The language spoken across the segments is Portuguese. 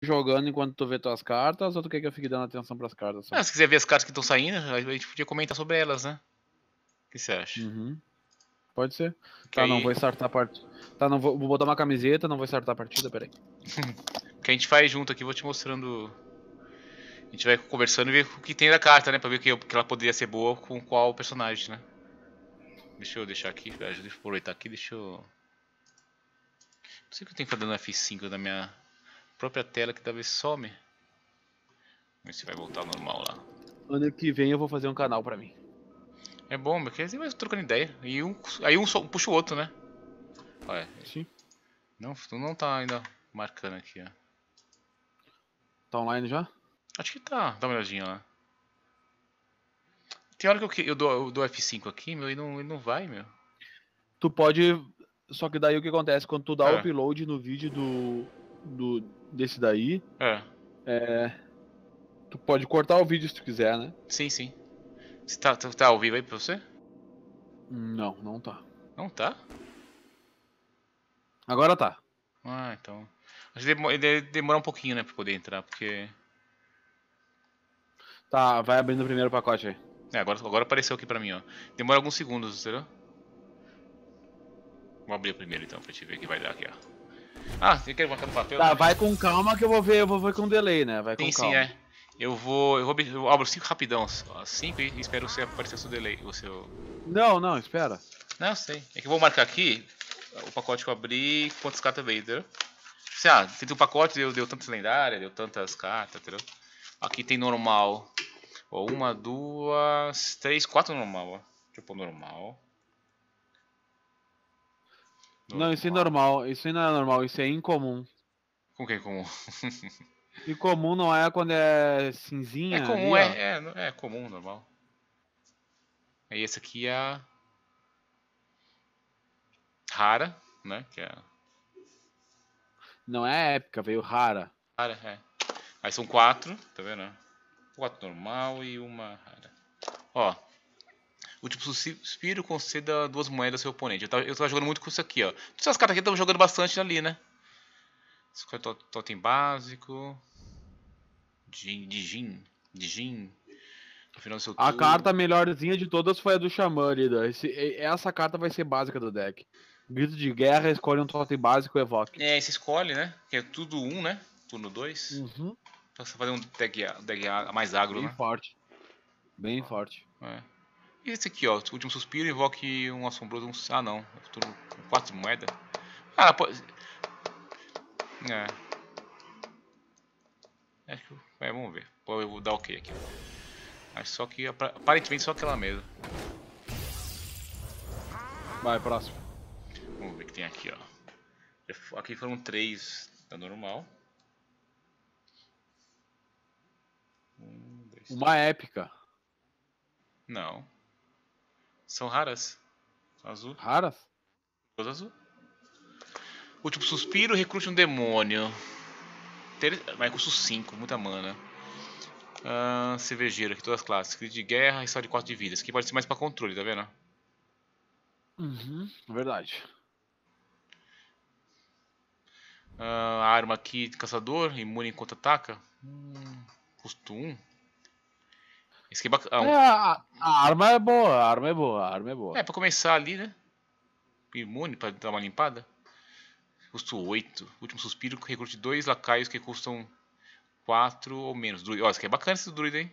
jogando enquanto tu vê tuas cartas ou tu quer que eu fique dando atenção pras cartas? Ah, se quiser ver as cartas que estão saindo, a gente podia comentar sobre elas, né? O que você acha? Uhum. Pode ser. Que Tá, aí- não vou startar a partida. Tá, não vou, vou botar uma camiseta, não vou startar a partida, peraí. que a gente faz junto aqui, vou te mostrando. A gente vai conversando e ver o que tem da carta, né? Pra ver que, que ela poderia ser boa com qual personagem, né? Deixa eu deixar aqui, deixa eu aproveitar aqui, deixa eu. Não sei o que eu tenho que fazer no F5 na minha própria tela que talvez some. Vamos ver se vai voltar ao normal lá. Ano que vem eu vou fazer um canal pra mim. É bom, porque assim vai trocando ideia. E um, aí um só puxa o outro, né? Olha, Sim. não, tu não tá ainda marcando aqui, ó. Tá online já? Acho que tá, dá uma olhadinha lá. Tem hora que eu, eu, dou, eu dou F5 aqui, meu, e não, ele não vai, meu. Tu pode. Só que daí o que acontece? Quando tu dá É. o upload no vídeo do. Do desse daí, É, é. Tu pode cortar o vídeo se tu quiser, né? sim, sim. Você tá, tá, tá ao vivo aí pra você? Não, não tá. Não tá? Agora tá. Ah, então. Acho que ele deve demorar um pouquinho, né, pra poder entrar, porque... Tá, vai abrindo o primeiro pacote aí. É, agora, agora apareceu aqui pra mim, ó. Demora alguns segundos, entendeu? Vou abrir o primeiro então, pra gente ver o que vai dar aqui, ó. Ah, você quer marcar no papel? Tá, né? vai com calma que eu vou ver, eu vou ver com delay, né? Vai com Sim, sim, calma. é. Eu vou. Eu, vou eu abro 5 rapidão. 5 e espero você aparecer o seu delay. O seu. Não, não, espera. Não, eu sei. É que eu vou marcar aqui o pacote que eu abri quantas cartas veio, entendeu? Assim, ah, tem um pacote, deu, deu tantas lendárias, deu tantas cartas, entendeu? Aqui tem normal. Ó, uma, duas, três, quatro normal, ó. Deixa eu pôr normal. Não, isso é normal. Isso não é normal, isso é incomum. Com quem comum? Incomum não é quando é cinzinha. É comum, ali, é, é, é comum, normal. Aí esse aqui é a rara, né? Que é Não é épica, veio rara. rara, é. Aí são quatro, tá vendo? Quatro normal e uma rara. Ó. O tipo suspiro conceda duas moedas ao seu oponente. Eu tava, eu tava jogando muito com isso aqui, ó. Essas cartas aqui eu tava jogando bastante ali, né? Aqui é to- totem básico. Jin, de Jin. De Jin. No final do seu A carta melhorzinha de todas foi a do Xamã ali. da- Esse, essa carta vai ser básica do deck. Grito de guerra, escolhe um totem básico e evoque. É, você escolhe, né? Que é tudo um, né? Turno 2. Uhum. Pra você fazer um deck, deck mais agro, Bem né? forte. Bem forte. É. E esse aqui, ó. Último suspiro, invoque um assombroso. Um... Ah, não. Turno com 4 de moeda. Ah, pode. É. É, que é, vamos ver. Eu vou dar ok aqui. Mas só que apa- aparentemente só aquela mesmo. Vai, próximo. Vamos ver o que tem aqui, ó. Aqui foram três da normal. Um, dois, Uma épica. Não. São raras. Azul. Raras? Duas azul. Último suspiro, recrute um demônio. Ter... Vai custo 5, muita mana. Ah, cervejeiro, aqui todas as classes. Crítico de guerra e só de 4 de vida. Isso aqui pode ser mais pra controle, tá vendo? Uhum. Verdade. Ah, a arma aqui de caçador, imune enquanto ataca. Hum, custo 1. Esse aqui é bacana. É, a, a arma é boa, a arma é boa, a arma é boa. É, pra começar ali, né? Imune, pra dar uma limpada. Custo 8. Último suspiro, recrute dois lacaios que custam 4 ou menos. Druid. Ó, isso aqui é bacana esse druida, hein?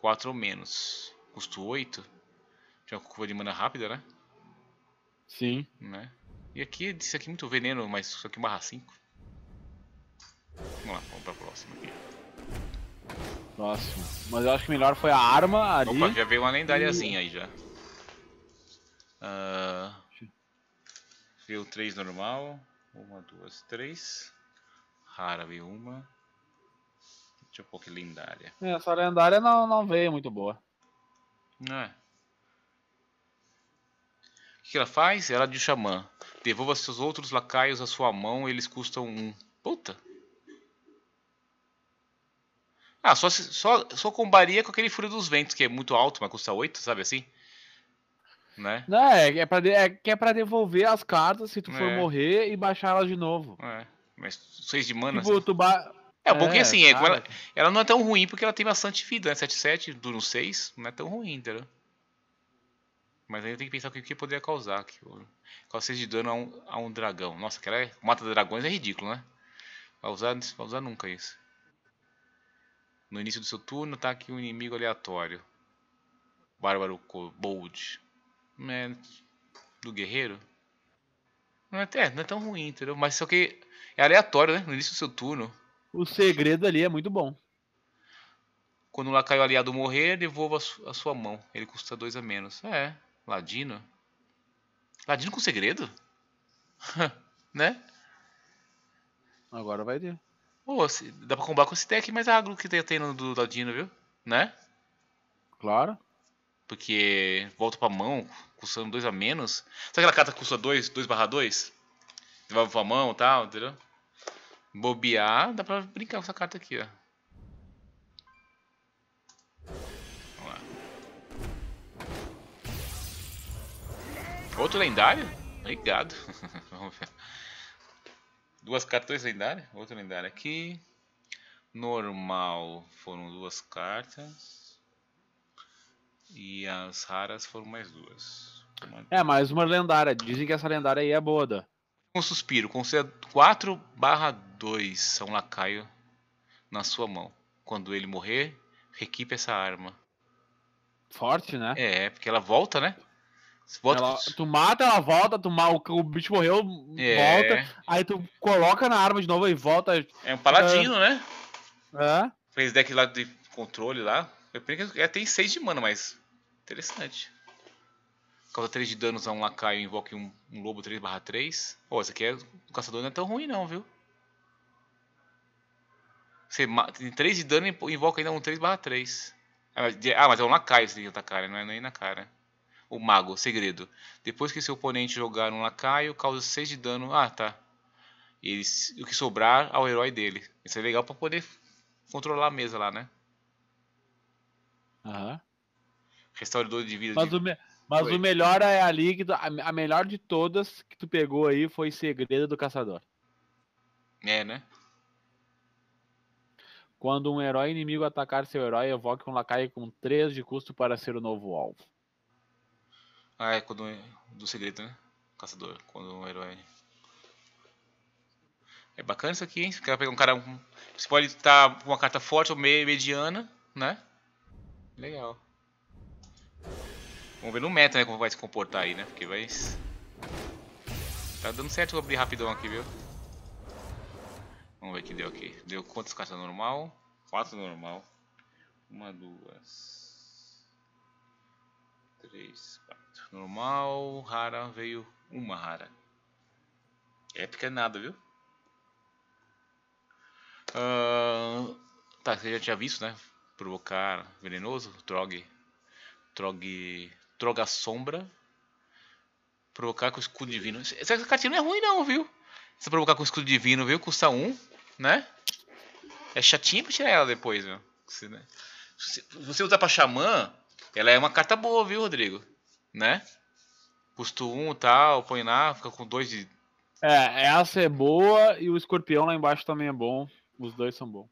4 ou menos. Custo 8. Tinha uma curva de mana rápida, né? Sim. né? E aqui, isso aqui é muito veneno, mas isso aqui barra 5. Vamos lá, vamos pra próxima aqui. Próximo. Mas eu acho que melhor foi a arma ali. Opa, já veio uma lendáriazinha aí já. Ah, veio 3 normal. Uma, duas, três. Rara veio uma. Deixa eu pôr aqui lendária. Essa lendária não, não veio muito boa. Não é? O que ela faz? Ela de xamã. Devolva seus outros lacaios à sua mão, eles custam um. Puta! Ah, só, só, só combaria com aquele Fúria dos Ventos, que é muito alto, mas custa 8, sabe assim? Né? Não, é, é, pra é que é pra devolver as cartas se tu for É. morrer e baixar elas de novo. É. Mas 6 de mana. Tipo, assim. tu ba... É, o bom que É, assim, é, ela, ela não é tão ruim porque ela tem bastante vida, né? 7-7, dura um 6, não é tão ruim, entendeu? Mas aí tem que pensar o que, que poderia causar. Que, causa 6 de dano a um, a um dragão. Nossa, aquela é, mata dragões é ridículo, né? Vai usar, vai usar nunca isso. No início do seu turno, tá aqui um inimigo aleatório. Bárbaro Bold. É, do guerreiro? Não é, é, não é tão ruim, entendeu? Mas só que é aleatório, né? No início do seu turno. O segredo ali é muito bom. Quando o lacaio aliado morrer, devolva a, su- a sua mão. Ele custa 2 a menos. É, Ladino. Ladino com segredo? né? Agora vai ter. Pô, se- dá pra combar com esse deck mais agro que tem, tem no do Ladino, viu? Né? Claro. Porque volta pra mão, custando 2 a menos. Sabe aquela carta que custa 2, 2 barra 2? Devolve pra mão e tal, entendeu? Bobear, dá pra brincar com essa carta aqui, ó. Vamos lá. Outro lendário? Obrigado. Duas cartas lendárias. Outro lendário aqui. Normal foram duas cartas. E as raras foram mais duas. É, mais uma lendária. Dizem que essa lendária aí é boa. Um suspiro. Conceda 4 barra 2 a um lacaio na sua mão. Quando ele morrer, requipe essa arma. Forte, né? É, porque ela volta, né? Ela- tu mata, ela volta, tu ma... o, bicho morreu, É. volta, aí tu coloca na arma de novo e volta. É um paladino, né? É. Fez deck lá de controle lá. Eu pensei que ela tem 6 de mana, mas. Interessante. Causa 3 de danos a um lacaio invoque um, um lobo 3/3. Pô, esse aqui é. O caçador não é tão ruim não, viu? Você ma- tem 3 de dano e invoca ainda um 3/3. Ah, mas ah, mas é um lacaio você tem que atacar, né? não é nem na cara. O mago, segredo. Depois que seu oponente jogar um lacaio, causa 6 de dano. Ah, tá. E o que sobrar ao herói dele. Isso é legal pra poder controlar a mesa lá, né? Aham. Restaure 2 de vida. Mas, de... o, me- mas o melhor é a, a melhor de todas que tu pegou aí foi Segredo do Caçador. É, né? Quando um herói inimigo atacar seu herói, evoque um lacaio com 3 de custo para ser o novo alvo. Ah, é quando é do segredo, né? Caçador, quando um herói. É bacana isso aqui, hein? Você quer pegar um cara. Você pode estar com uma carta forte ou meio mediana, né? Legal. Vamos ver no meta, né? Como vai se comportar aí, né? Porque vai. Tá dando certo eu abrir rapidão aqui, viu? Vamos ver o que deu aqui. Deu quantas cartas normal? Quatro normal. Uma, duas. Três, quatro. Normal, rara, veio uma rara. Épica é nada, viu? Ah, tá, você já tinha visto, né? Provocar venenoso, Trog. Trog. Troga sombra. Provocar com escudo divino. Essa cartinha não é ruim não, viu? Se provocar com escudo divino, viu? Custa um, né? É chatinho pra tirar ela depois, viu? Se, né? Se você usar pra xamã, ela é uma carta boa, viu, Rodrigo? Né? Custo 1 e tal, põe lá, fica com 2 de. É, essa é boa e o escorpião lá embaixo também é bom. Os dois são bons.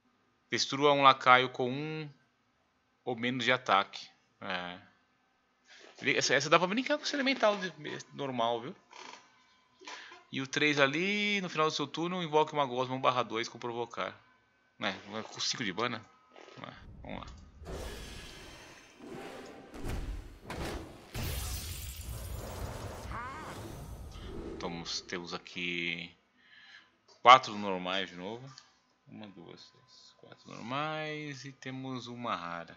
Destrua um lacaio com 1 um ou menos de ataque. É. Essa, essa dá pra brincar com esse elemental de- normal, viu? E o 3 ali, no final do seu turno, invoque uma gosma 1 barra 2 com provocar. Né? Com 5 de mana? É, Vamos lá. Temos, temos aqui quatro normais de novo. Uma, duas, três, quatro normais e temos uma rara.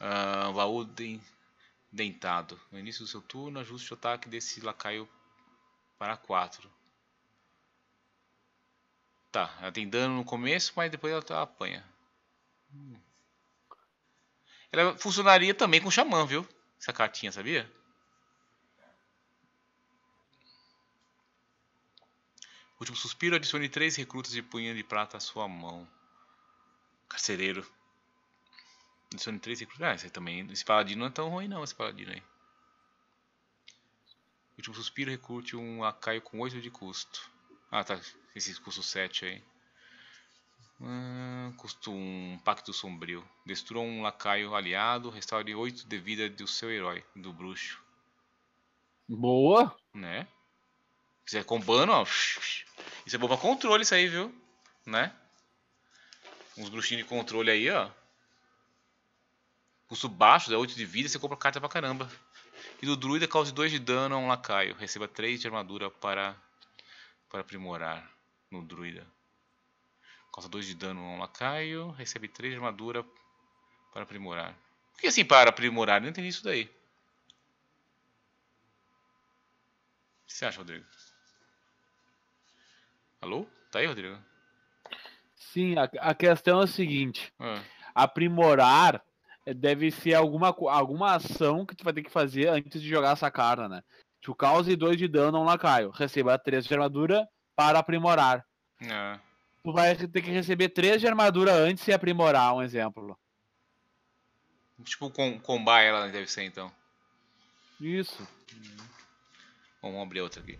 Ah, baú den- dentado. No início do seu turno, ajuste o ataque desse lacaio para 4. Tá, ela tem dano no começo, mas depois ela ela apanha. Hum. Ela funcionaria também com xamã, viu? Essa cartinha, sabia? Último suspiro, adicione 3 recrutas de punha de prata à sua mão. Carcereiro. Adicione 3 recrutas. Ah, esse também. Esse paladino não é tão ruim não, esse paladino aí. Último suspiro, recrute um lacaio com 8 de custo. Ah, tá. Esse custo 7 aí. Hum, custo 1, Pacto Sombrio. Destrua um lacaio aliado, restaure 8 de vida do seu herói, do bruxo. Boa! Né? Quiser com bano, ó. Isso é bom pra controle, isso aí, viu? Né? Uns bruxinhos de controle aí, ó. Custo baixo, dá 8 de vida, você compra carta pra caramba. E do druida cause 2 de dano a um lacaio. Receba 3 de armadura para, para aprimorar no druida. Causa 2 de dano a um lacaio. Recebe 3 de armadura para aprimorar. Por que assim para aprimorar? Não entendi isso daí. O que você acha, Rodrigo? Alô? Tá aí, Rodrigo? Sim, a, a questão é a seguinte: Ah, aprimorar eh, deve ser alguma, alguma ação que tu vai ter que fazer antes de jogar essa carta, né? Tu cause 2 de dano a um lacaio. Receba 3 de armadura para aprimorar. ah, Tu vai ter que receber 3 de armadura antes de aprimorar, um exemplo. tipo, com, combar ela deve ser então. Isso. Bom, vamos abrir outra aqui.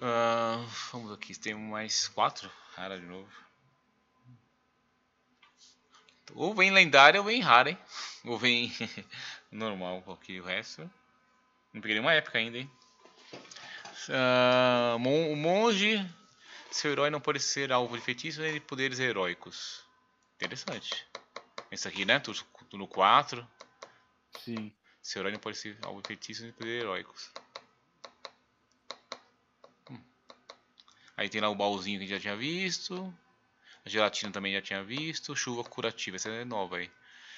Ah, vamos aqui, tem mais quatro. Rara de novo. Ou vem lendária ou vem rara, hein? Ou vem normal, porque o resto. Não peguei nenhuma época ainda, hein? Ah, mon- o monge. Seu herói não pode ser alvo de feitiços nem de poderes heróicos. Interessante. Esse aqui, né? Tudo tudo no 4. Sim. Seu herói não pode ser feitiços nem de poderes heróicos. Hum. Aí tem lá o baúzinho que a gente já tinha visto. A gelatina também já tinha visto. Chuva curativa, essa é nova aí.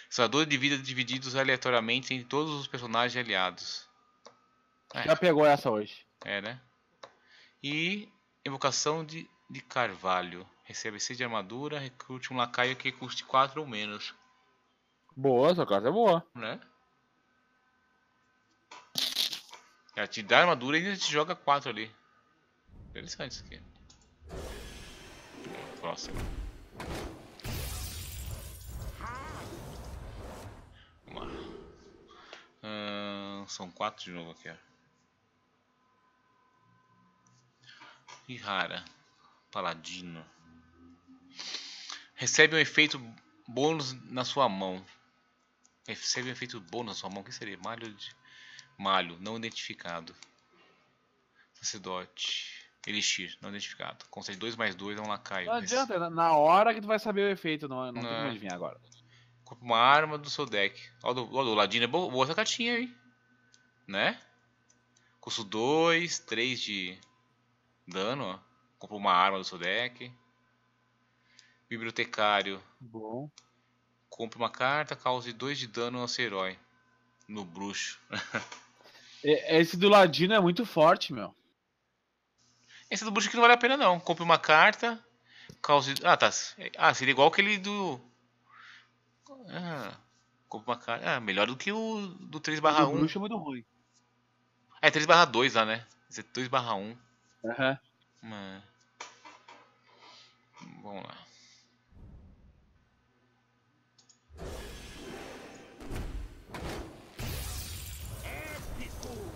Sonadores de vida divididos aleatoriamente entre todos os personagens aliados. É. Já pegou essa hoje. É, né? E invocação de, de carvalho. Recebe 6 de armadura, recrute um lacaio que custe 4 ou menos. Boa, essa carta é boa. Né? Ela te dá armadura e ainda te joga 4 ali. Interessante isso aqui. Próximo. Vamos lá. Ahn, são 4 de novo aqui, ó. E rara. Paladino. Recebe um efeito bônus na sua mão. Recebe um efeito bônus na sua mão. O que seria? Malho de. Malho, não identificado. Sacerdote. Elixir, não identificado. Concede 2 mais 2 a um lacaio. Não adianta, na- na hora que tu vai saber o efeito, não, não tem Não. como adivinhar agora. Compra uma arma do seu deck. Ó, do, ó, do Ladino é boa, boa essa cartinha aí. Né? Custo 2, 3 de dano. Ó. Compra uma arma do seu deck. Bibliotecário. Bom. Compre uma carta, cause 2 de dano ao seu herói. No bruxo. E- Esse do Ladino é muito forte, meu. Esse do bruxo aqui não vale a pena não. Compre uma carta, cause... Ah, tá. Ah, seria igual aquele do... Ah, compre uma carta... Ah, melhor do que o do 3 barra o 1. bruxo é muito ruim. É 3 barra 2 lá, né? Esse é 2 barra 1. Aham. Mas... Vamos lá.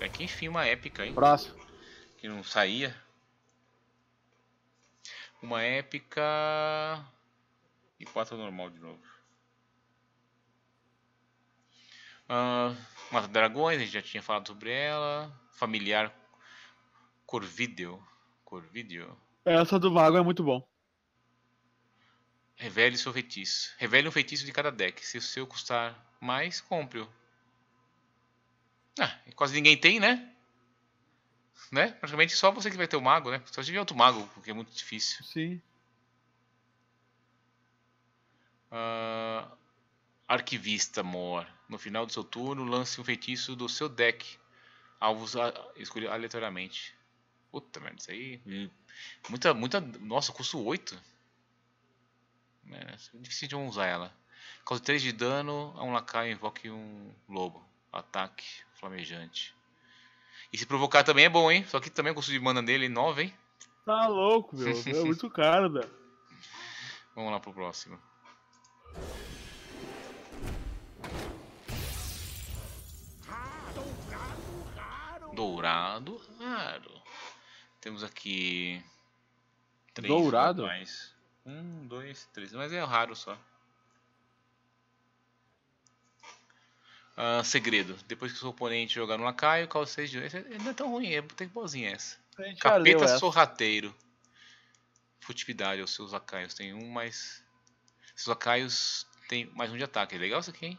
Até que enfim uma épica, hein? Próximo. Que não saía. Uma épica... E 4 normal de novo. Ah, Mata Dragões, a gente já tinha falado sobre ela. Familiar Corvídeo. Corvídeo. Essa do Mago é muito bom. Revele seu feitiço. Revele um feitiço de cada deck. Se o seu custar mais, compre-o. Ah, quase ninguém tem, né? Né? Praticamente só você que vai ter o mago, né? Só tiver outro mago, porque é muito difícil. Sim. Ah, Arquivista Mor. No final do seu turno, lance um feitiço do seu deck. Alvos a- escolhe aleatoriamente. Puta merda, isso aí. hum, Muita, muita. Nossa, custo 8. É, difícil de usar ela. Causa 3 de dano a um lacaio, invoque um lobo. Ataque Flamejante. E se provocar também é bom, hein? Só que também o custo de mana dele é 9, hein? Tá louco, meu. é muito caro, velho. Vamos lá pro próximo. Dourado raro. Temos aqui. Três Dourado? Mais. Um, dois, três. Mas é raro só. Ah, segredo. Depois que o seu oponente jogar no lacaio, causa 6 de Esse não é tão ruim, é que boazinha essa. Capeta sorrateiro. Furtividade aos seus lacaios. Tem um mais. Seus lacaios tem mais um de ataque. É legal isso aqui, hein?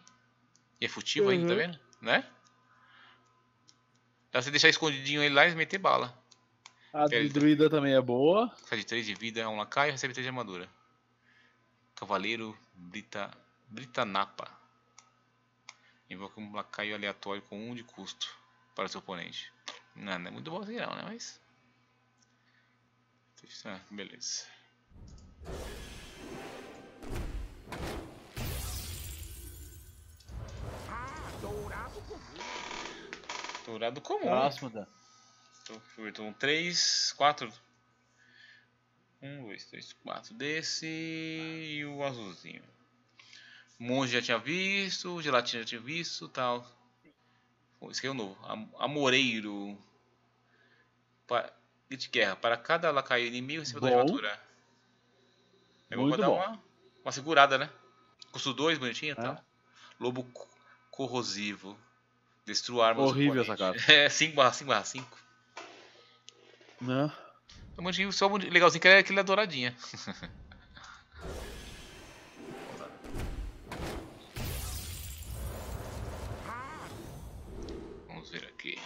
E é furtivo ainda, tá Uhum. vendo? Né? Dá pra você deixar escondidinho ele lá e meter bala. A druida também é boa. Sai de 3 de vida, é um lacaio recebe 3 de armadura. Cavaleiro Brita, Britanapa. Invoca um lacaio aleatório com 1 um de custo para seu oponente. Não, não é muito bom assim não, né? Mas. Ah, beleza. Dourado comum. Próximo, Dan. Então, 3, 4. 1, 2, 3, 4 desse e o azulzinho. Monge já tinha visto, gelatina já tinha visto tal. Pô, Esse aqui é o novo. Am- Amoreiro. Pa- de guerra. Para cada lacaio inimigo, você vai Bom. armadura. É bom dar bom. uma, uma segurada, né? Custo 2, bonitinho e É. tal. Lobo co- corrosivo. Destrua armas. Horrível essa carta. É, 5 barra 5 barra 5. Né? O motivo só o legalzinho que é aquele da douradinha.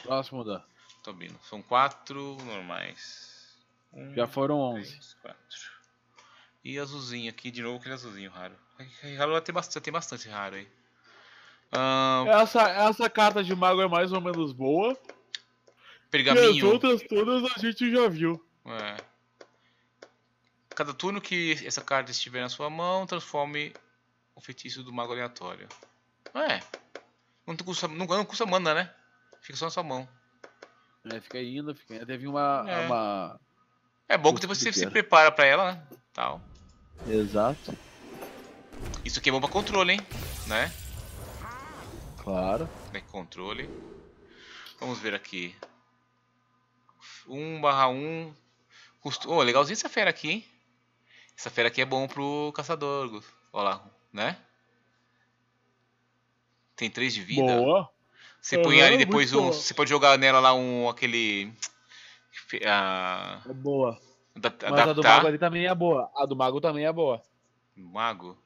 Próximo, Dan. Tô. São quatro normais. Um, Já foram 11. três, quatro. E azulzinho aqui, de novo aquele azulzinho raro. Raro vai ter bastante, tem bastante raro aí. Ahn, Essa, essa carta de mago é mais ou menos boa. E as pergaminho. outras todas a gente já viu. É. Cada turno que essa carta estiver na sua mão, transforme o feitiço do mago aleatório. É. Não custa, não, não custa mana, né? Fica só na sua mão. É, fica indo, fica indo. Teve uma. É. uma... É bom que depois você se prepara pra ela, né? Tal. Exato. Isso aqui é bom pra controle, hein? Né? Claro. Deck controle. Vamos ver aqui. 1 barra 1. Custo... Oh, legalzinho essa fera aqui, hein? Essa fera aqui é bom pro caçador. Olha lá, né? Tem 3 de vida. Boa. Você põe ali depois um. Você pode jogar nela lá um. aquele. A, É boa. adap- Mas a do adaptar. mago ali também é boa. A do mago também é boa. Mago.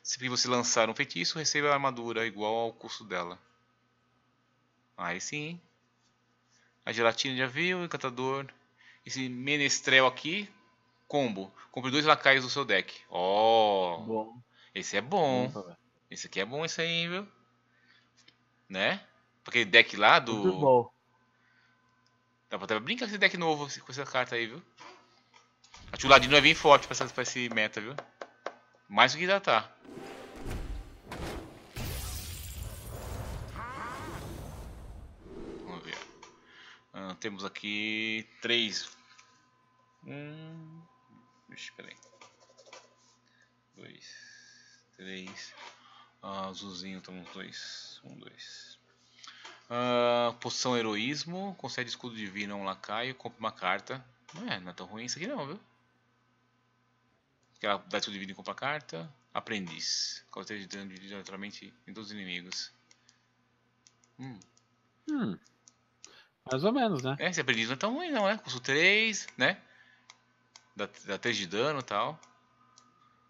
Sempre que você lançar um feitiço, receba a armadura igual ao custo dela. Aí sim. A gelatina já viu, o encantador. Esse menestrel aqui, combo. Compre dois lacaios do seu deck. Ó, Bom. esse é bom. Esse aqui é bom, esse aí, viu? Né? Aquele deck lá do. Muito bom. Dá pra até brincar com esse deck novo com essa carta aí, viu? A Tio Ladino vai vir forte pra, essa, pra esse meta, viu? Mais do que já tá. Vamos ver. Ah, temos aqui três. Um. Vixe, peraí. Dois. Três. Ah, azulzinho, temos dois. Um, dois. Ah, poção heroísmo, concede escudo divino a um lacaio, compra uma carta. Não é, não é tão ruim isso aqui não, viu? Que ela dá escudo divino e compra carta. Aprendiz, causa de dano dividido aleatoriamente em todos os inimigos. Hum. Hum. Mais ou menos, né? É, esse aprendiz não é tão ruim não, né? Custo 3, né? Dá, dá 3 de dano e tal.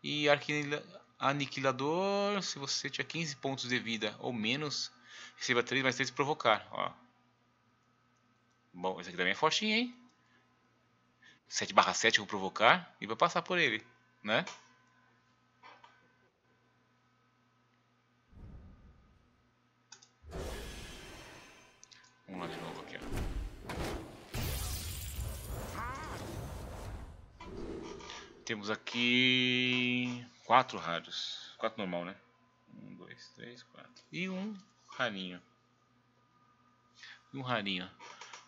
E arquila- aniquilador, se você tiver 15 pontos de vida ou menos, receba 3 mais 3 provocar, ó. Bom, esse aqui também é fortinho, hein? 7 barra 7 eu vou provocar e vai passar por ele, né? Vamos lá de novo aqui, ó. Temos aqui quatro raros. Quatro normal, né? Um, dois, três, quatro. E um rarinho. E um rarinho.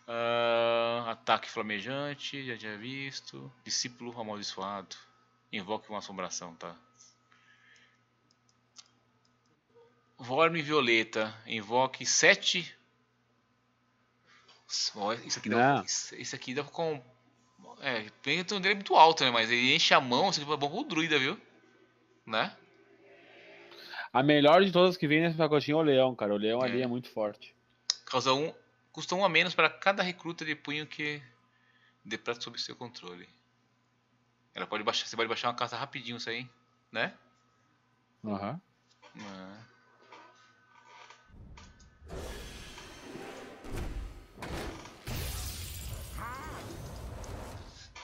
Ah, ataque flamejante, já tinha visto. Discípulo amaldiçoado. Invoque uma assombração, tá? Vorme violeta. Invoque sete. Isso aqui dá, Não. isso, aqui dá com. É, o turno dele é muito alto, né? Mas ele enche a mão, isso aqui é bom pro druida, viu? Né? A melhor de todas que vem nesse pacotinho é o leão, cara. O leão ali É. é muito forte. Causa um. Custa um a menos para cada recruta de punho que dê pra sob seu controle. Ela pode baixar. Você pode baixar uma carta rapidinho isso aí, né? Aham. Ah.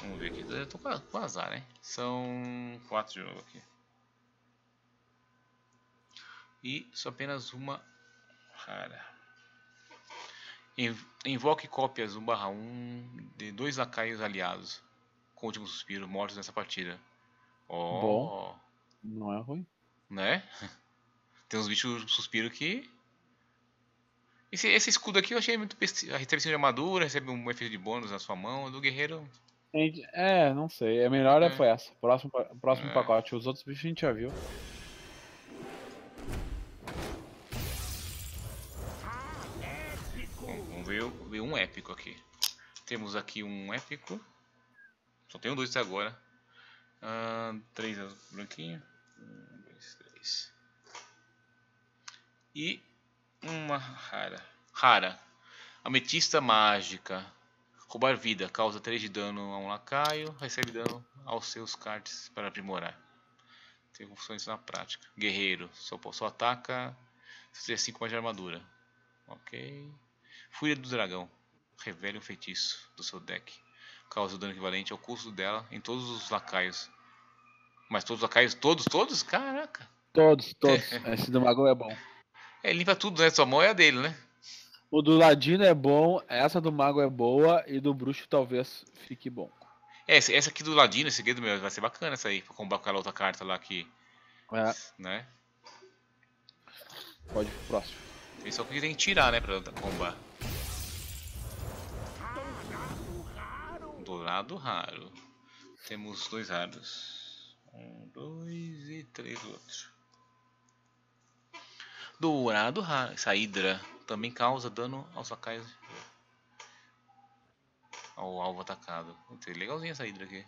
Vamos ver aqui. Eu tô com azar, né? São quatro de novo aqui. E só apenas uma rara. In- Invoque cópias 1/1 de dois lacaios aliados com o último suspiro mortos nessa partida. Ó, Bom. Não é ruim. né? Tem uns bichos suspiro que. Esse, esse escudo aqui eu achei muito besti... Recebe de armadura, recebe um efeito de bônus na sua mão. Do guerreiro. É, não sei. A melhor É. é. foi essa. Próximo, próximo É. pacote. Os outros bichos a gente já viu. Ver, um épico aqui. Temos aqui um épico. Só tenho dois até agora. Ah, três branquinho. Um, dois, três. E uma rara. Rara. Ametista mágica. Roubar vida. Causa 3 de dano a um lacaio. Recebe dano aos seus cards para aprimorar. Tem funções na prática. Guerreiro. Só, só ataca se tiver 5 mais de armadura. Ok. Fúria do Dragão. Revele um feitiço do seu deck. Causa dano equivalente ao custo dela em todos os lacaios. Mas todos os lacaios, todos, todos? Caraca. Todos, todos. Esse do mago é bom. É, limpa tudo, né? Sua mão é a dele, né? O do ladino é bom, essa do mago é boa e do bruxo talvez fique bom. É, essa aqui do ladino, esse segredo meu, vai ser bacana essa aí. Pra combar com aquela outra carta lá que. É, Né? pode ir pro próximo. Tem só que tem que tirar, né? Pra combar. Dourado raro. Temos dois raros. Um, dois e três outros. Dourado raro. Essa hidra também causa dano aos lacaios. Ao alvo atacado. É Legalzinha essa hidra aqui.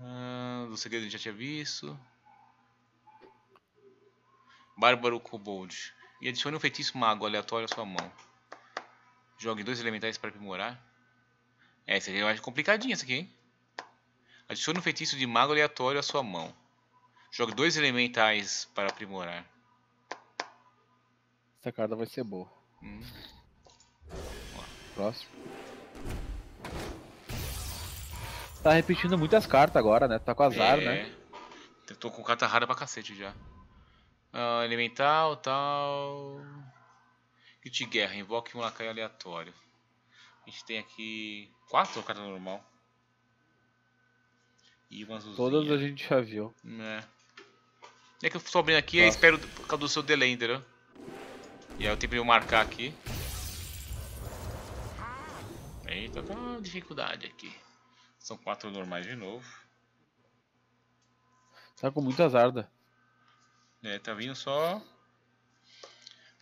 Ah, do segredo a gente já tinha visto. Bárbaro Kobold. E adicione um feitiço mago aleatório à sua mão. Jogue dois elementais para aprimorar. É, essa aqui é mais complicadinha essa aqui, hein? Adicione um feitiço de mago aleatório à sua mão. Jogue dois elementais para aprimorar. Essa carta vai ser boa. Hum. Próximo. Tá repetindo muitas cartas agora, né? Tá com azar, é, né? Eu tô com carta rara pra cacete já. Ah, elemental, tal. Kit guerra, invoque um lacaio aleatório. A gente tem aqui quatro cartas normal. E uma azulzinha. Todas a gente já viu. É. É que eu tô abrindo aqui e espero por causa do seu delay, entendeu? E aí eu tenho que marcar aqui. Eita, tá uma dificuldade aqui. São quatro normais de novo. Tá com muito azar, da. É, tá vindo só.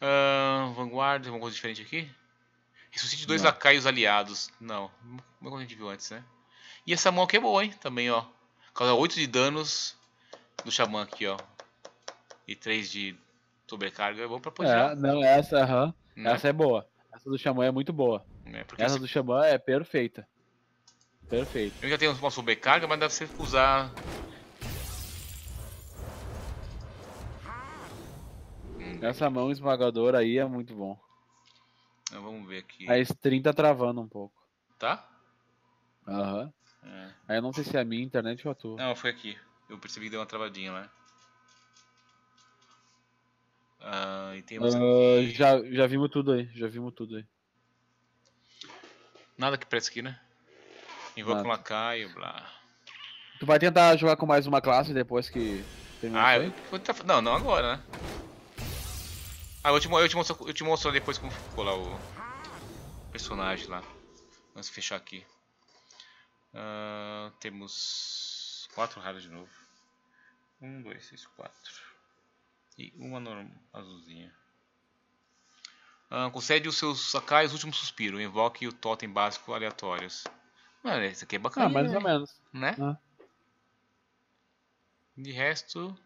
Ah, Vanguarda, alguma coisa diferente aqui? Ressuscite dois Não. lacaios aliados. Não, como a gente viu antes, né? E essa mão aqui é boa, hein? Também, ó. Causa 8 de danos do xamã aqui, ó. E 3 de sobrecarga. É bom pra poder. É, não, essa, aham. né? Essa é boa. Essa do Xamã é muito boa. É, Essa do Xamã é perfeita. Perfeita. eu já tenho uma sobrecarga, mas deve ser usar. Essa mão esmagadora aí é muito bom. Então vamos ver aqui. A stream tá travando um pouco. Tá? Aham. É. Aí eu não sei se é a minha internet ou a tua. Não, foi aqui. Eu percebi que deu uma travadinha lá. Ah, e temos Ah, aqui... já, já vimos tudo aí. Já vimos tudo aí. Nada que presta aqui, né? Invoca um Nada. lacaio, blá. Tu vai tentar jogar com mais uma classe depois que Ah, eu, não, não agora, né? Ah, eu te, eu, te mostro, eu te mostro depois como ficou lá o personagem lá. Vamos fechar aqui. Ah, temos quatro raras de novo. Um, dois, três, quatro. E uma normal, azulzinha. Ah, concede os seus Sakais último suspiro. Invoque o totem básico aleatórios. Mano, esse aqui é bacana. Ah, mais ou menos. Né? Ah. De resto.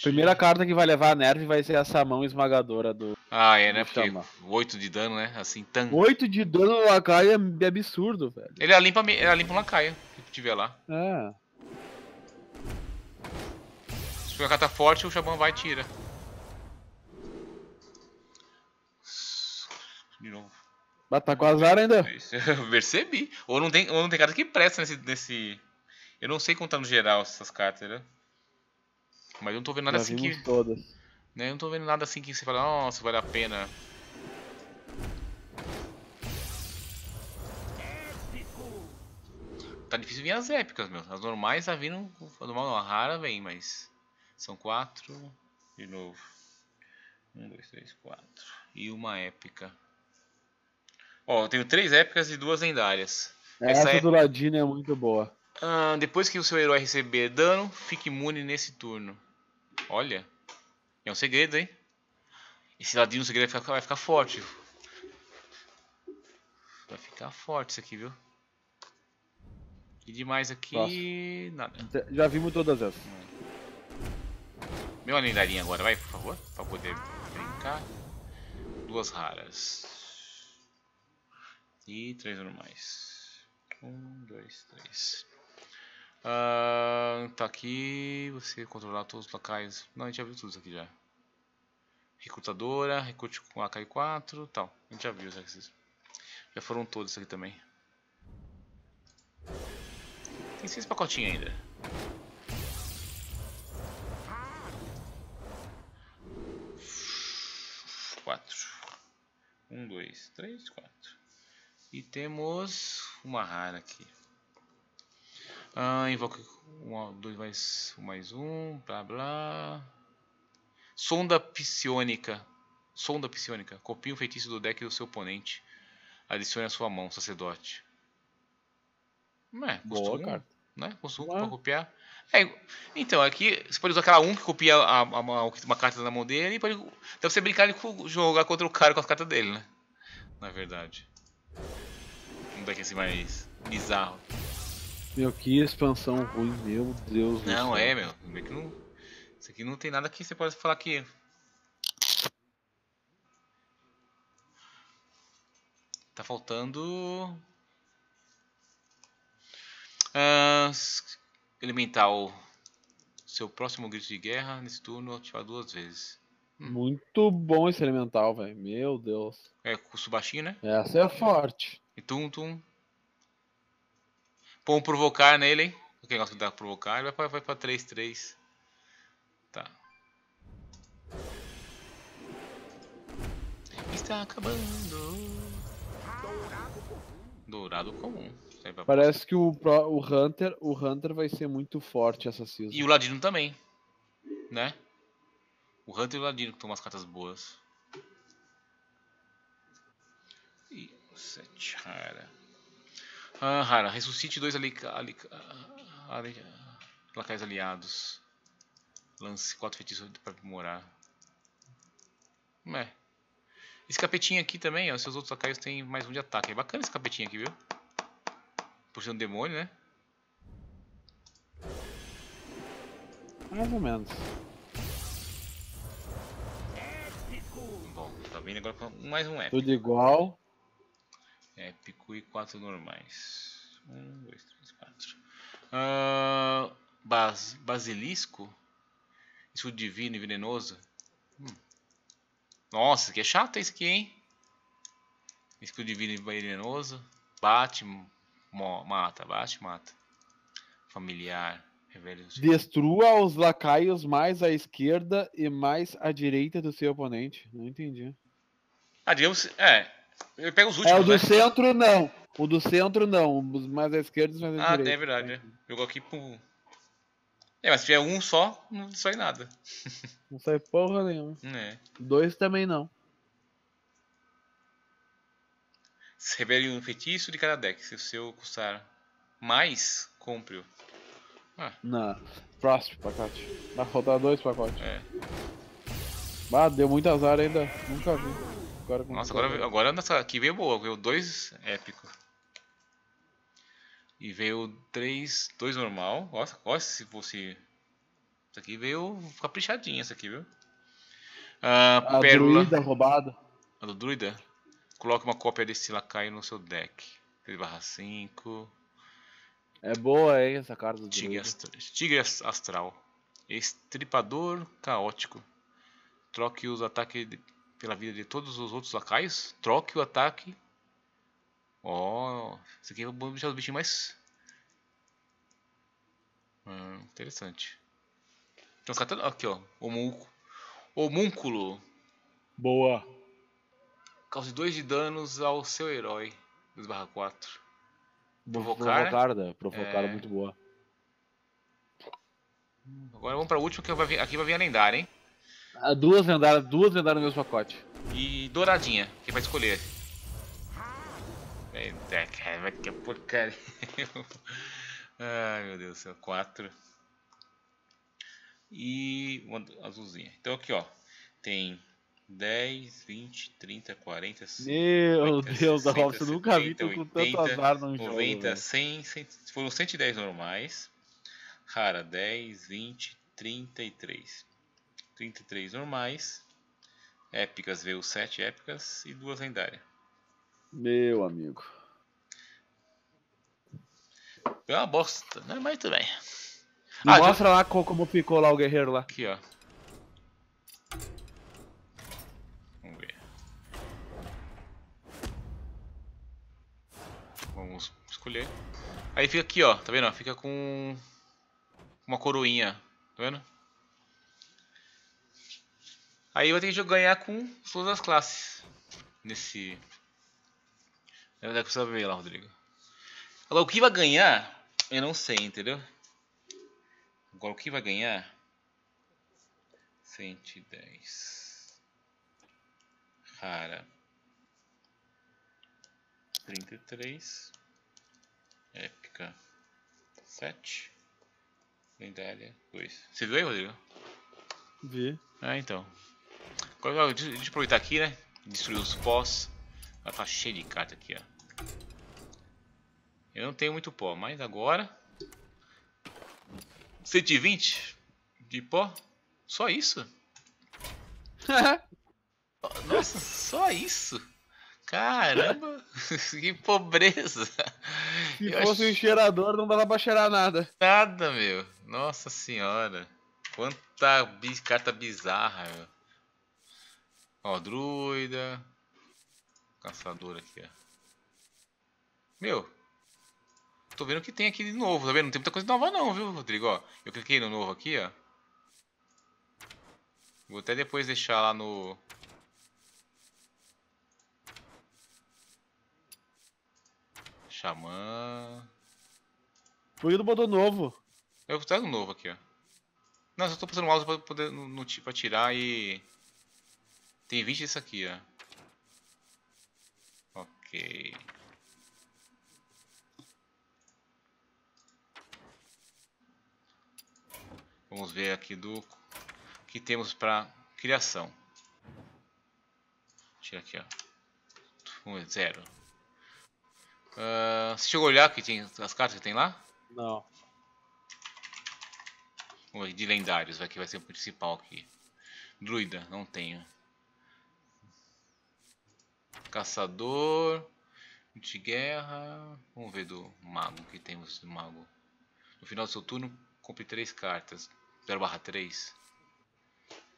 Primeira carta que vai levar a nerve vai ser essa mão esmagadora do. Ah, é, né? Porque Xamã. 8 de dano, né? Assim, tan. 8 de dano no lacaio é absurdo, velho. Ele limpa, ele limpa um lacaia, que tiver lá. É. Se for uma carta forte, o Xamã vai e tira. De novo. Mas tá com azar ainda. É Eu percebi. Ou não tem, ou não tem carta que presta nesse, nesse. Eu não sei contar no geral essas cartas, né? Mas eu não tô vendo nada Já assim que. todas. Né? Eu não tô vendo nada assim que você fala, nossa, vale a pena. Tá difícil vir as épicas, meu. As normais tá vindo. A normal não, a rara vem, mas. São quatro. De novo. Um, dois, três, quatro. E uma épica. Ó, eu tenho três épicas e duas lendárias. Essa, Essa é- do Ladino é muito boa. Ah, depois que o seu herói receber dano, fique imune nesse turno. Olha. É um segredo, hein? Esse ladinho no segredo vai ficar, vai ficar forte. Vai ficar forte isso aqui, viu? E demais aqui. Nada. Já vimos todas essas. Meu lendarinha agora, vai, por favor. Pra poder brincar. Duas raras. E três normais. Um, dois, três. Ah, tá aqui. Você controlar todos os lacaios. Não, a gente já viu tudo isso aqui já. Recrutadora, recrute com lacai 4 tal. A gente já viu esses. já foram todos aqui também. Tem seis pacotinhos ainda. Quatro. Um, dois, três, quatro. E temos uma rara aqui. Ah, invoca um, dois mais, mais um, blá blá. Sonda psionica. Sonda psionica. Copie um feitiço do deck do seu oponente. Adicione a sua mão, sacerdote. Não é, Boa um, carta. né? Custa um pra copiar. É, então, aqui você pode usar aquela 1 que copia a, a- uma, uma carta na mão dele e pode. Dá pra você brincar e co- jogar contra o cara com as cartas dele, né? Na verdade. Um deck assim mais bizarro. Meu, que expansão ruim, meu Deus do Não, céu. é, meu. Que não, isso aqui não tem nada que você pode falar que. Tá faltando. Ah, elemental. Seu próximo grito de guerra nesse turno ativar duas vezes. Muito bom esse elemental, velho. Meu Deus. É, custo baixinho, né? Essa é forte. E tum tum. Põe um provocar nele, hein? O que que dá pra provocar, ele vai pra, vai pra 3, 3. Tá. Está acabando. Dourado comum. Parece que o, pro- o Hunter, o Hunter vai ser muito forte essa season. E o Ladino também. Né? O Hunter e o Ladino que estão umas cartas boas. E sete rara. Ah, rara. Ressuscite dois ali, ali, ali, lacais aliados. Lance quatro feitiços para aprimorar. É. Esse capetinho aqui também, ó. Seus outros lacaios têm mais um de ataque. É bacana esse capetinho aqui, viu? Por ser um demônio, né? Mais ou menos. Bom, tá vendo agora com mais um F. Tudo igual. Épico e quatro normais. Um, dois, três, quatro. Ah, bas, basilisco? Escudo divino e venenoso? Hum. Nossa, aqui é chato esse aqui, hein? Escudo divino e venenoso. Bate, mo- mata, bate, mata. Familiar. Os- Destrua os lacaios mais à esquerda e mais à direita do seu oponente. Não entendi. Ah, digamos. É. Ele pega os É, o últimos, do né? centro não. O do centro não. Os mais à esquerda e os mais à Ah, direita. é verdade, né? Jogou aqui pro. É, mas se tiver um só, não sai nada. Não sai porra nenhuma. É. Dois também não. Se revele um feitiço de cada deck. Se o seu custar mais, compre-o. Não. Próximo pacote. Vai faltar dois pacotes. É. Ah, deu muito azar ainda. Nunca vi. Agora Nossa, agora, agora nessa aqui veio boa. Veio dois épico. E veio três, dois normal. Nossa, olha se fosse... Isso aqui veio caprichadinho, essa aqui, viu? Ah, a pérola. druida roubada. A do druida? Coloque uma cópia desse lacaio no seu deck. 3 barra 5. É boa, hein, essa carta do Tigre, astral. Tigre astral. Estripador caótico. Troque os ataques de, pela vida de todos os outros lacaios. Troque o ataque. Ó, oh, esse aqui é os bichinhos mais. Hum, interessante. Então, aqui ó, homúnculo. Boa. Cause 2 de danos ao seu herói. 2 barra 4. Provocar. Provocar, né? Provocar é... muito boa. Agora vamos pra última que vai vir, aqui vai vir a lendária, hein? Duas lendárias, duas lendárias no meu pacote. E douradinha, quem vai escolher? Eita, vai que porcaria. Ai meu Deus do céu, 4. E uma azulzinha. Então aqui ó, tem 10, 20, 30, 40, 50, Meu Deus, 60, Robson, nunca vi tu com tanto azar no 90, jogo. 100, 100, foram 110 normais. Rara, 10, 20, 33. 33 normais. Épicas veio 7 épicas e duas lendárias. Meu amigo. É uma bosta, né? Mas tudo bem. Ah, mostra já... lá como ficou lá o guerreiro lá. Aqui, ó. Vamos ver. Vamos escolher. Aí fica aqui, ó. Tá vendo? Fica com uma coroinha. Tá vendo? Aí eu vou ter que ganhar com todas as classes. Nesse. Na verdade, precisa ver lá, Rodrigo. Agora, o que vai ganhar, eu não sei, entendeu? Agora, o que vai ganhar? 110. Rara. 33. Épica. 7. Lendária. 2. Você viu aí, Rodrigo? Vi. Ah, então. Agora, deixa eu aproveitar aqui, né? Destruir os pós. Vai estar cheio de carta aqui, ó. Eu não tenho muito pó, mas agora... 120 de pó? Só isso? Nossa, só isso? Caramba, que pobreza. Se Eu fosse um cheirador, não dava pra cheirar nada. Nada, meu. Nossa senhora. Quanta carta bizarra, meu. Ó, druida. Caçador aqui, ó. Meu, Tô vendo que tem aqui de novo, tá vendo? Não tem muita coisa nova não, viu, Rodrigo? Ó, eu cliquei no novo aqui, ó. Vou até depois deixar lá no... Xamã... Não botou novo? Eu vou no novo aqui, ó. Não, só tô passando o mouse pra poder no, no, pra tirar e... Tem 20 disso aqui, ó. Ok. Vamos ver aqui do que temos para criação. Tira aqui, ó. Ver, zero. Uh, você chegou a olhar que tem as cartas que tem lá? Não. De lendários, aqui vai ser o principal aqui. Druida, não tenho. Caçador. De guerra. Vamos ver do mago que temos do mago. No final do seu turno, compre três cartas. 0 barra 3.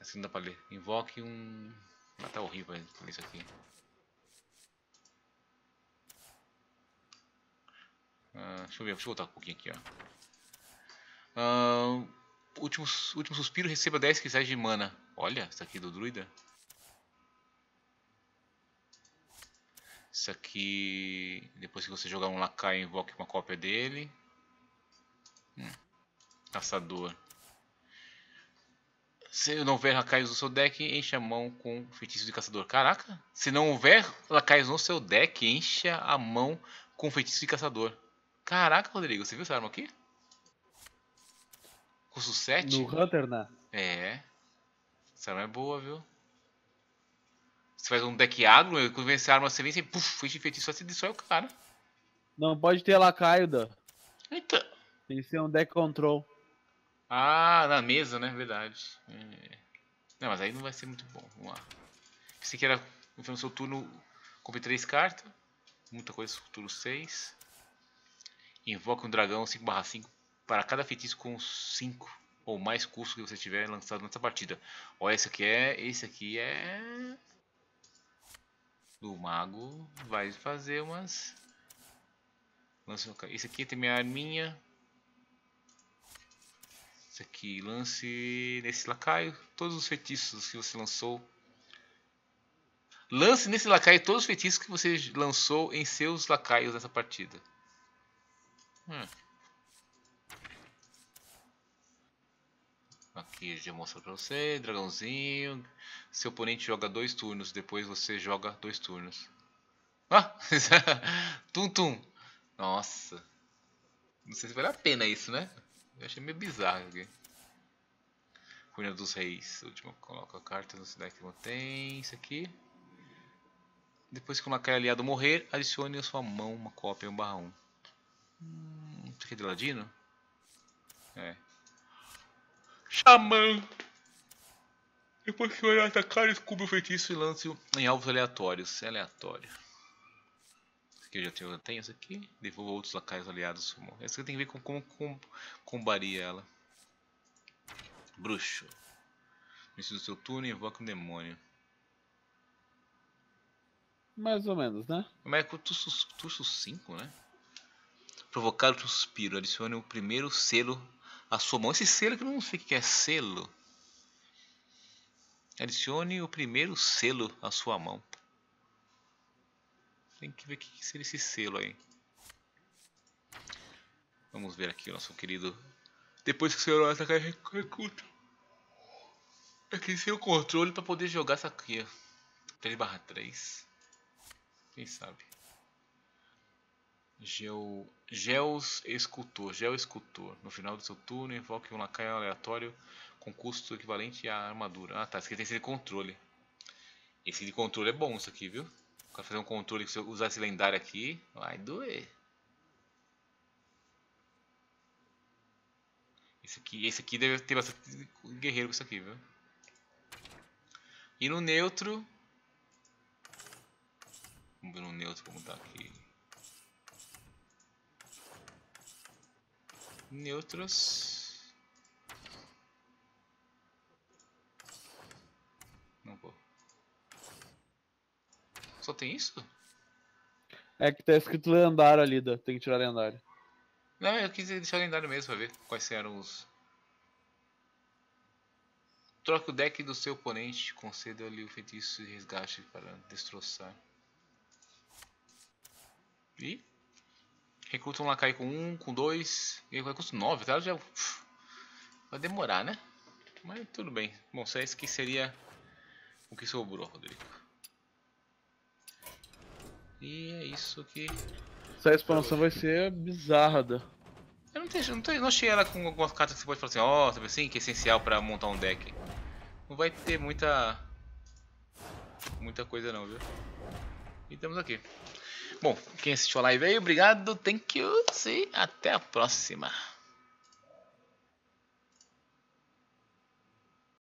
Assim não dá pra ler. Invoque um. Ah, tá horrível isso aqui. Ah, deixa eu ver, deixa eu voltar um pouquinho aqui, ó. Ah, último, último suspiro, receba 10 cristais de mana. Olha, isso aqui do druida. Isso aqui, depois que você jogar um lacaio, invoque uma cópia dele. Hum. Caçador. Se não houver lacaios no seu deck, enche a mão com feitiço de caçador. Caraca! Se não houver lacaios no seu deck, enche a mão com feitiço de caçador. Caraca, Rodrigo, você viu essa arma aqui? Custo 7? No Hunter, né? É. Essa arma é boa, viu? Você faz um deck agro, quando vence a arma, você vence e puf, feitiço feitiço, só você destrói o cara. Não pode ter lacaio, Dan. Eita. Tem que ser um deck control. Ah, na mesa, né? Verdade. É. Não, mas aí não vai ser muito bom. Vamos lá. Esse aqui era no seu turno. Compre 3 cartas. Muita coisa no turno 6. Invoque um dragão 5/5 para cada feitiço com 5 ou mais custo que você tiver lançado nessa partida. Ó, esse aqui é. Esse aqui é. Do mago. Vai fazer umas. Esse aqui tem minha arminha. Esse aqui, lance nesse lacaio todos os feitiços que você lançou. Lance nesse lacaio todos os feitiços que você lançou em seus lacaios nessa partida. Hum. Aqui já mostrou pra você, dragãozinho. Seu oponente joga dois turnos, depois você joga dois turnos. Ah! tum tum! Nossa! Não sei se vale a pena isso, né? Eu achei meio bizarro aqui. Ruína dos Reis. Última coloca a carta no deck que mantém. Isso aqui. Depois que um lacaio aliado morrer, adicione a sua mão uma cópia 1 barra 1. Hum, isso aqui é de ladino? É. Xamã! Depois que o olhar atacar, descubra o feitiço e lance em alvos aleatórios. É aleatório. Esse aqui eu já tenho, eu tenho esse aqui. Devolva outros lacaios aliados. Essa aqui tem que ver com como com, combaria ela. Bruxo. Início do seu turno, invoca um demônio. Mais ou menos, né? Mas é Turso 5, né? Provocar o suspiro. Adicione o primeiro selo à sua mão. Esse selo que eu não sei o que é selo. Adicione o primeiro selo à sua mão. Tem que ver o que seria esse selo aí. Vamos ver aqui o nosso querido depois que o senhor atacar, recruta. Aqui sem o controle para poder jogar essa aqui. 3 barra 3. Quem sabe? Geo, Geos Escultor. Geo Escultor. No final do seu turno, invoque um lacaio aleatório com custo equivalente à armadura. Ah tá, esse aqui tem esse de controle. Esse de controle é bom isso aqui, viu? Para fazer um controle, se eu usar esse lendário aqui, vai doer. Esse aqui, esse aqui deve ter bastante guerreiro com isso aqui, viu? E no neutro... Vamos ver no neutro como tá aqui. Neutros... Não vou. Só tem isso? É que tá escrito lendário ali, tem que tirar lendário. Não, eu quis deixar lendário mesmo pra ver quais eram os. Troque o deck do seu oponente, conceda-lhe o feitiço e resgate para destroçar. E recruta um Lakai com 1, um, com 2, e vai custar 9, tá? Já vai demorar, né? Mas tudo bem. Bom, só esse que seria o que sobrou, Rodrigo. E é isso que essa expansão vai ser bizarra. Eu não, tenho, não, tenho, não achei ela com algumas cartas que você pode falar assim, ó, oh, assim, que é essencial pra montar um deck. Não vai ter muita... Muita coisa não, viu? E estamos aqui. Bom, quem assistiu a live aí, obrigado, thank you, e até a próxima.